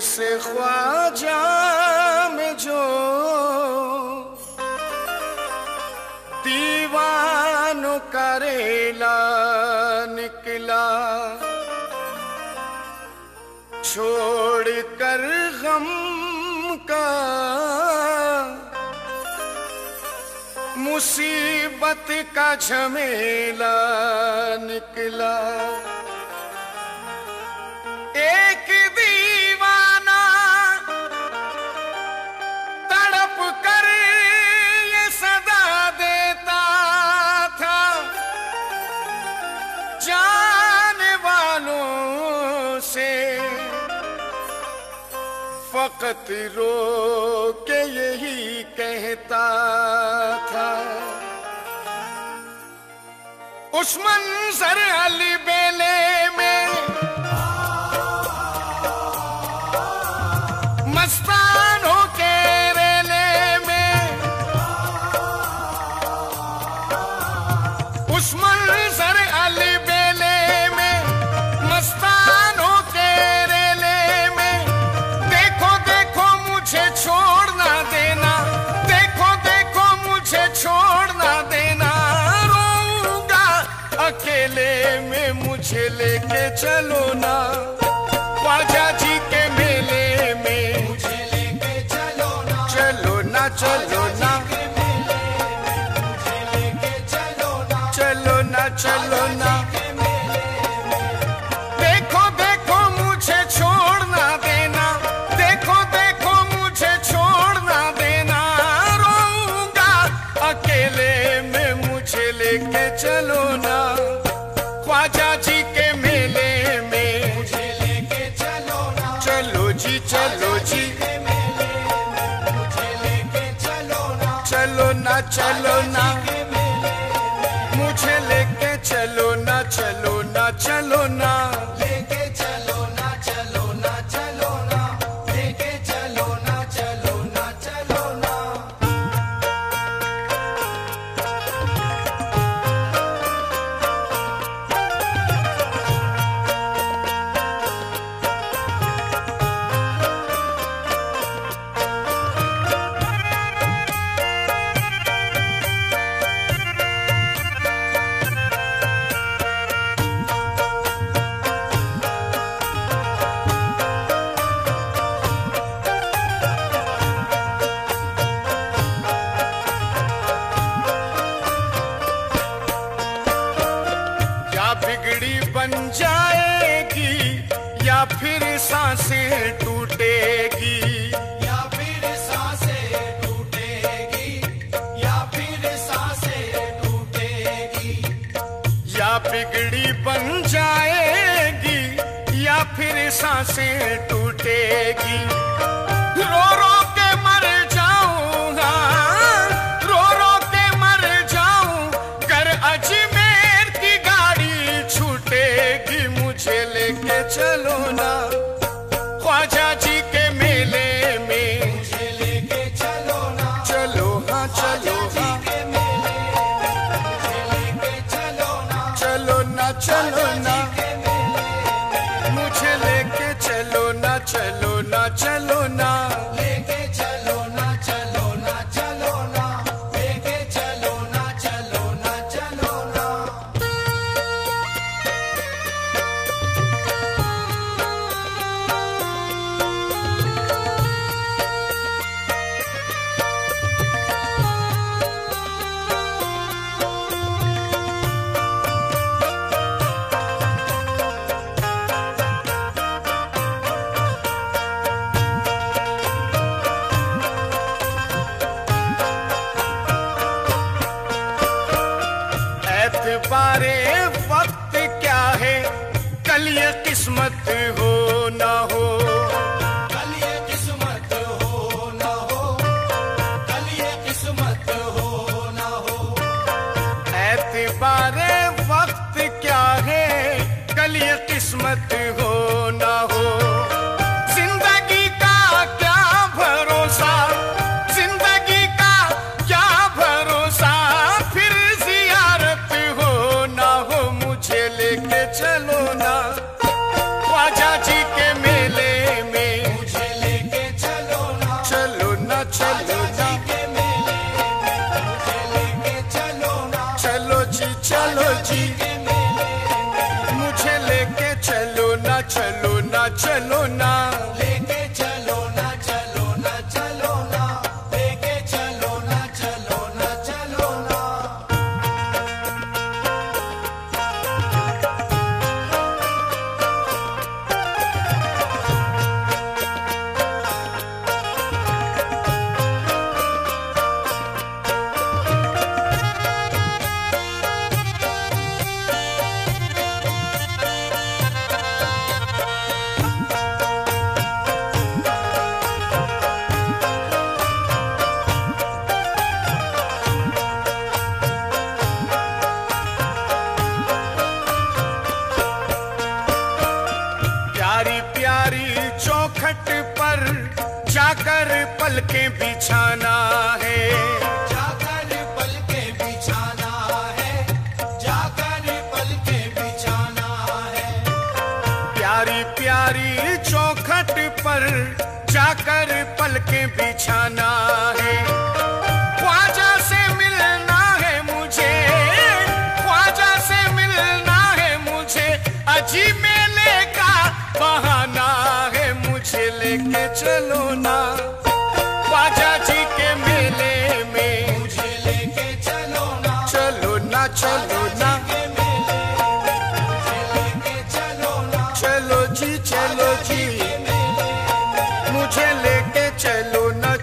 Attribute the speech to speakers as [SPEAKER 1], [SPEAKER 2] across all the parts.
[SPEAKER 1] से दीवान निकला छोड़ कर का मुसीबत का झमेला निकला। सत रो के यही कहता था। उस मंजर अली लेके चलो ना।
[SPEAKER 2] চলো
[SPEAKER 1] না बिगड़ी बन जाएगी या फिर साँसें टूटेगी?
[SPEAKER 2] या फिर टूटेगी या फिर टूटेगी।
[SPEAKER 1] या बिगड़ी बन जाएगी या फिर साँसें टूटेगी। चलो ना। पारे वक्त
[SPEAKER 2] क्या है? कल ये
[SPEAKER 1] किस्मत हो। चलो
[SPEAKER 2] ना
[SPEAKER 1] चलो ना। पलकें बिछाना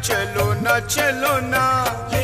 [SPEAKER 1] चलो ना
[SPEAKER 2] चलो ना।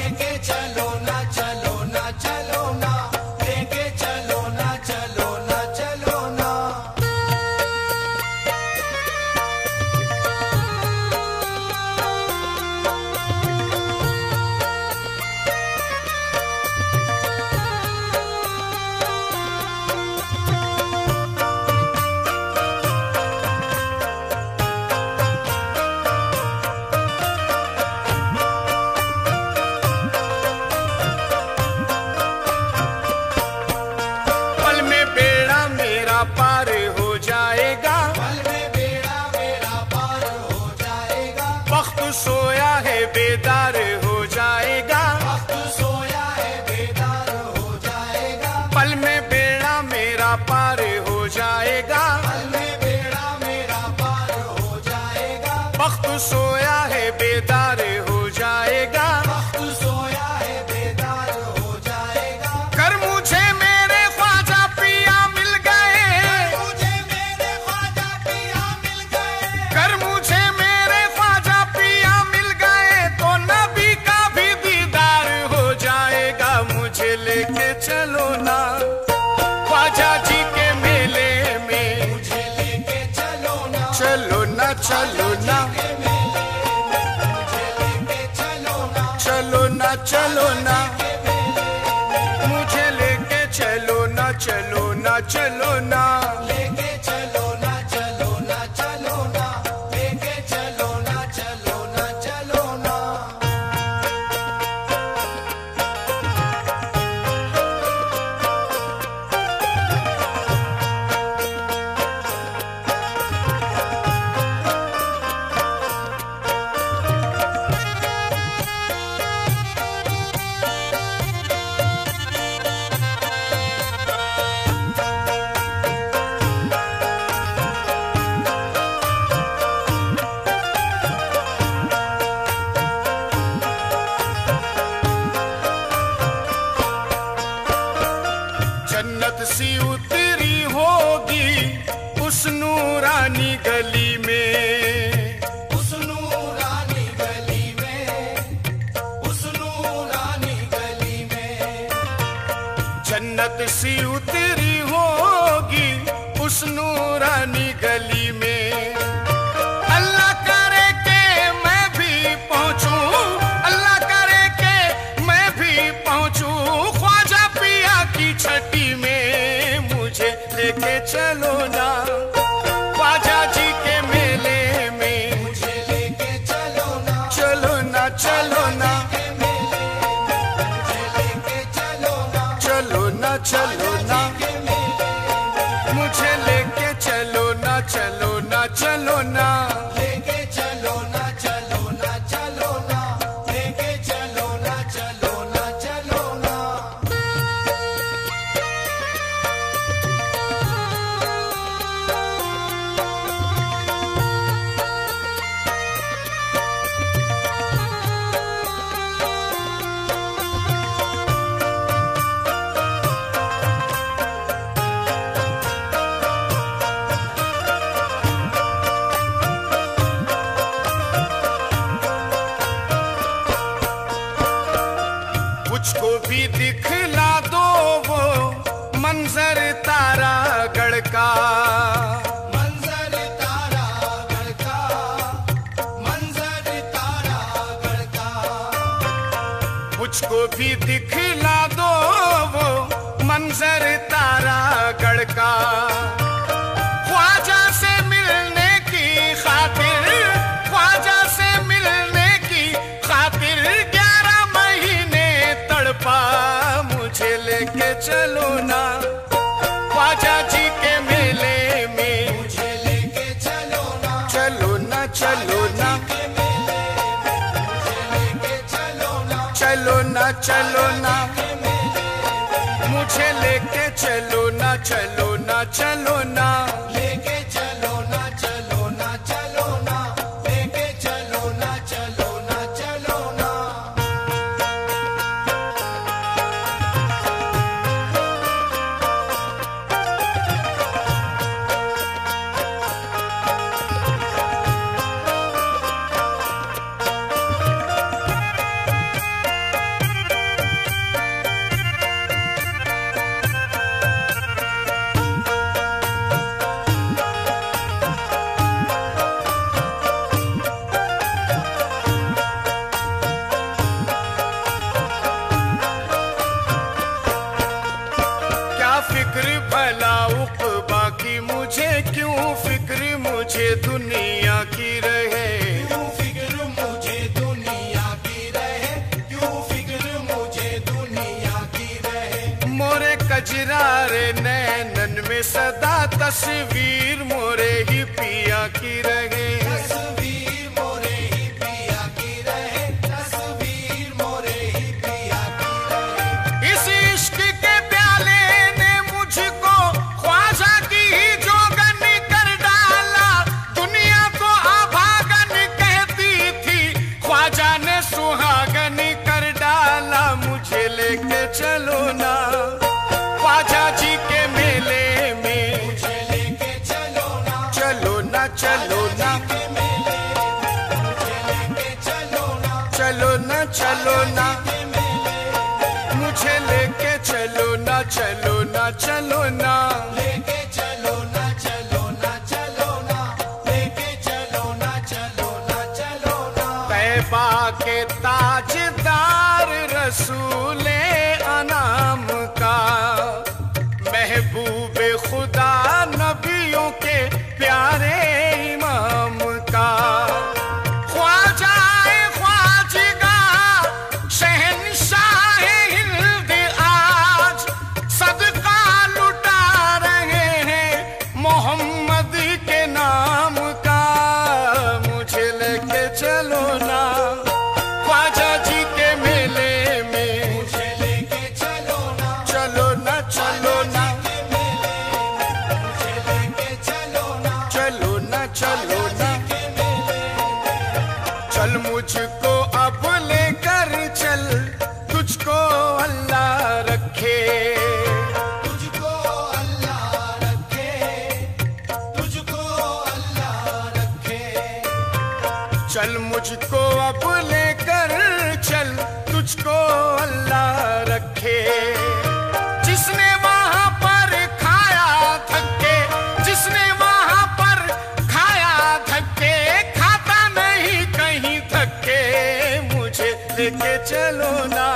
[SPEAKER 1] बेदार हो जाएगा।
[SPEAKER 2] वक्त सोया है बेदार हो जाएगा
[SPEAKER 1] पल में बेड़ा मेरा पार हो जाएगा
[SPEAKER 2] पल में बेड़ा मेरा पार हो जाएगा।
[SPEAKER 1] वक्त सोया है बेदार चलो ना।
[SPEAKER 2] चलो ना
[SPEAKER 1] चलो ना।
[SPEAKER 2] मुझे लेके चलो ना
[SPEAKER 1] चलो ना चलो ना। रानी गली में।
[SPEAKER 2] उस रानी गली में। उस्नू रानी गली में।
[SPEAKER 1] जन्नत सी उतरी होगी उस उस्नू का। मंजर तारागढ़ का
[SPEAKER 2] मंजर तारागढ़ का
[SPEAKER 1] मुझको भी दिखला दो वो मंजर तारा का चलो ना।
[SPEAKER 2] मुझे लेके चलो ना
[SPEAKER 1] चलो ना चलो ना। फ़िक्र भला उप बाकी मुझे क्यों फ़िक्र मुझे दुनिया की रहे?
[SPEAKER 2] रे फ़िक्र मुझे दुनिया की रहे? फ़िक्र मुझे दुनिया की रहे?
[SPEAKER 1] मोरे नैनन में सदा तस्वीर मोरे ही पिया की रहे। चलो ना।
[SPEAKER 2] मुझे लेके चलो ना
[SPEAKER 1] चलो ना चलो ना। तुझको अब लेकर चल, तुझको अल्लाह रखे। जिसने वहाँ पर खाया थके जिसने वहाँ पर खाया थके खाता नहीं कहीं थके मुझे लेके चलो ना,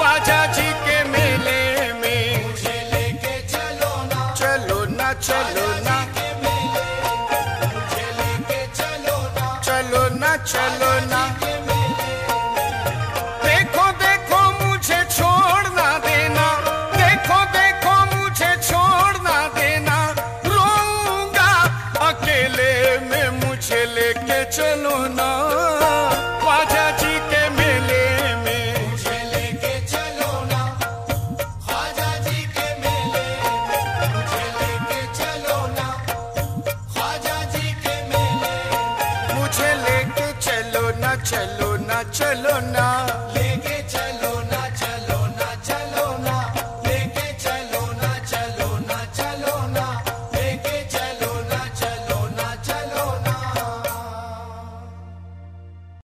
[SPEAKER 1] बाजा जी।
[SPEAKER 2] चलो ना
[SPEAKER 1] देखो देखो, मुझे छोड़ ना देना। देखो देखो, मुझे छोड़ ना देना। रोऊँगा, अकेले में मुझे लेके चलो ना।